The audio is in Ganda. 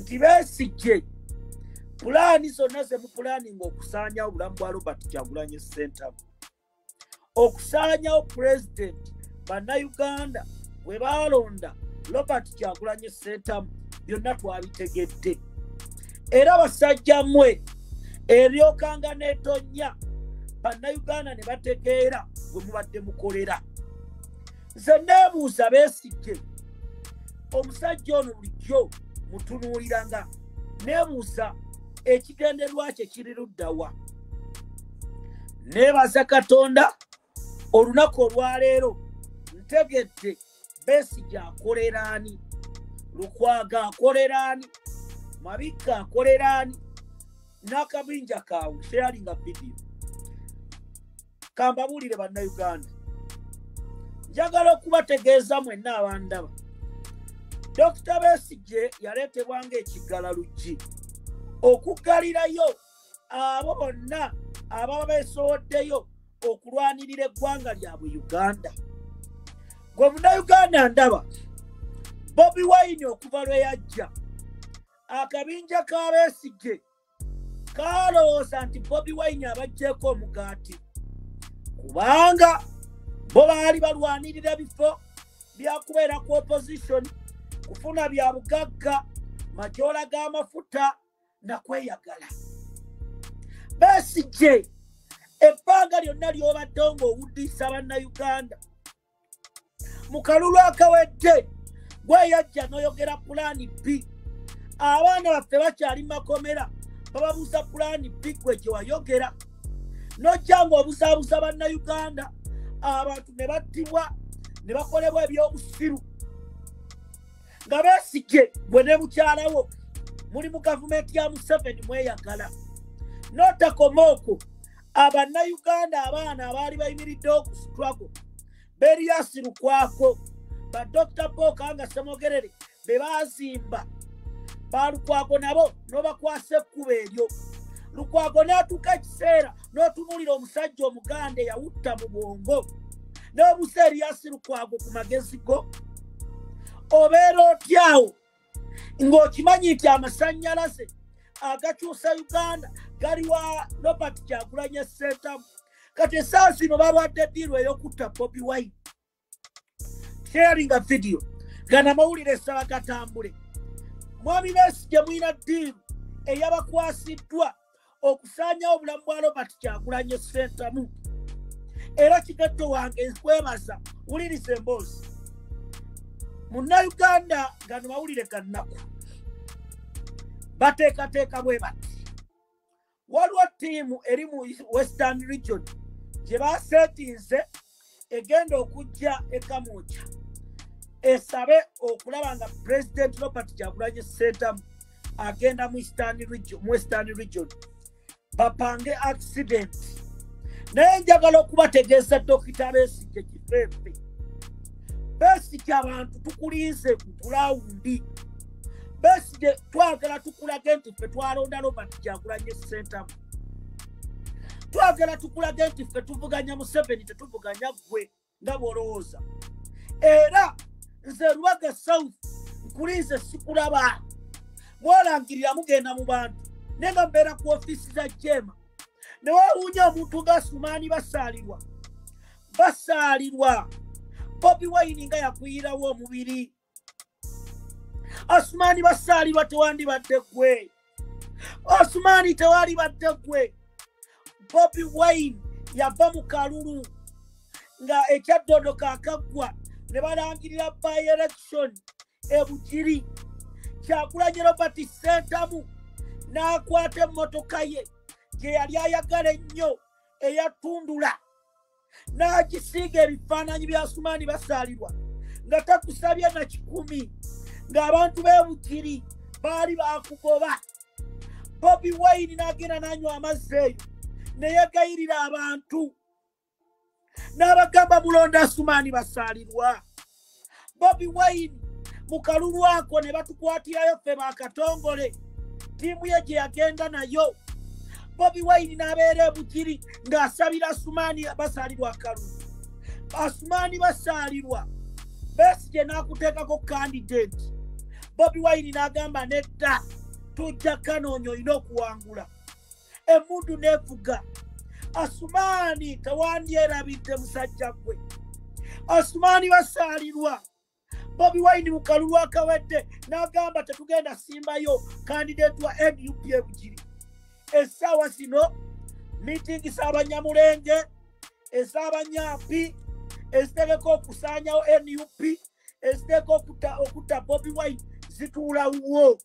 nti besigye pulaani zonna zemupulaaninga okusaanyawo obulamu bwa robert kyagulanye center okusaanyawo pulezidenti bannayuganda bwe baalonda robert kyagulanye centamu byonna twabitegedde. Era basajja mmwe eryokanga neetonya bannayuganda ne bategeera bwe mubadde mukolera. Nze neebuuza beesigye omusajja ono bulijjo mutunuuliranga. Neebuuza ekigenderwa kye kiri luddawa neebaza katonda olunaku olwaleero ntegedde beesigye akoleraani lukwaga akoleraani mabikka akoleraani n'akabinja kaabwe sheyalinga vidiyo kambabuulire bannayuganda. Njagala okubategeeza mwenna abandaba dokita besigye yaleetebwa ngaekiggala luggi okuggalirayo abo bonna ababa beesowoddeyo okulwanirira eggwanga lyabwe uganda. Gwe munnayuganda ndaba bobi wayini okuva lwe yajja akabinja kabeesigye kaalowooza nti bobi wayini abajjeeko omugaati. Kubanga bo baali balwanirira bifo byakubeera ku opposition kufuna bya bugagga majoola g'amafuta nakweyagala beesigye ebbanga lyonna ly'obaddewo ng'owuddiisa bannayuganda. Mu kalulu akawedde gweyajja n'oyogera pulaani b. Abaana baffe bakyali makomera bababuuza pulaani b gwe gye wayogera. Nojja ng'obuzaabuza bannayuganda abantu ne battibwa ne bakolebwa ebyobusiru nga beesigye bwe ne mukyalawo muli mu gavumenti ya museveni mweyagala. N'otakoma okwo abannayuganda abaana abaali bayimiriddewo ku struggle beriyasi lukwako ba dr pokanga semogerere be baazimba. Balukwako nabo nobakwasa ekkuba eryo. Lukwago n'atuuka ekiseera n'otunuulira omusajja omuganda eyawutta mu bwongo. N'obusa eriyasi lukwago ku magezi go obeera otyawo ng'okimanyi nti amasannyalaze agakyusa uganda gali wa robert kyagulanye sentamu kati esaawa zino balwadde ddiiru ey'okutta bobi wine. Sharinga vidiyo gana amawulire esaba gatambule. Mwami besigye mulina ddiiru eyabakwasiddwa okusaanyawo obulamu bwa robert kyagulanye sentamu era kigatto wange nkwebaza wuliriza emboozi munnayuganda gano mawulire gannaku bateekateeka bwe bati waliwo ttiimu eri mu western region gye baseetinze egenda okujja ekamuuca esabe okulaba nga president robert kyagulanye sentamu agenda mu western region. Bapange accident. Naye njagala okubategeeza dokita besigye kifeefe besigye abantu tukulinze ku gulawundi besigye twagala tukulage nti ffe twalonda robert kyagulanye sentamu twagala tukulage nti ffe tuvuganya museveni tetuvuganya gwe nga bwolowooza. Era nze lubaga south nkulinze sikulaba. Mwolangirira mugenda mu bantu naye nga mbeera ku ofiisi za jema. Ne wewuunya omuntu nga sumaani basaalirwa. Basaalirwa bobi wayini nga yakuyirawo omubiri. Asumaani basaalirwa tewandibadde gwe asumaani tewali badde gwe bobi wayini yava mu kalulu nga ekyaddondo kaakaggwa ne balangirira by election ebugiri kyakulanye robert sentamu n'akwata emmotoka ye gye yali ayagala ennyo eyatundula n'agisiiga ebifaananyi bya sumaani basaalirwa nga takusabye na kikumi ng'abantu b'ebugiri baali bakugoba bobi wayini n'agenda n'anywa amazzi eyo ne yegayirira abantu. N'abagamba mulonda sumaani basaalirwa. Bobi wayini mu kalulu ako ne batukwatirayo ffe bakatongole ttiimu ye gye yagenda nayo bobi wayini n'abeera ebukiri ng'asabira sumaani basaalirwa kalulu asumaani basaalirwa. Besigye n'akuteekako kandidate bobi wine n'agamba nedda tujja kanoonyo olina okuwangula. Emundu nevuga asumaani tewandyerabidde musajja gwe. Asumaani basaalirwa. Bobi wine mu kalulu akawedde n'agamba tetugenda simbayo kandideeti wa nup ebugiri essaawa zino miitingi saabanyamulenge ezaabanyampi ezitegeka okusaanyawo nup eziteeka okutta bobi wine zituulawo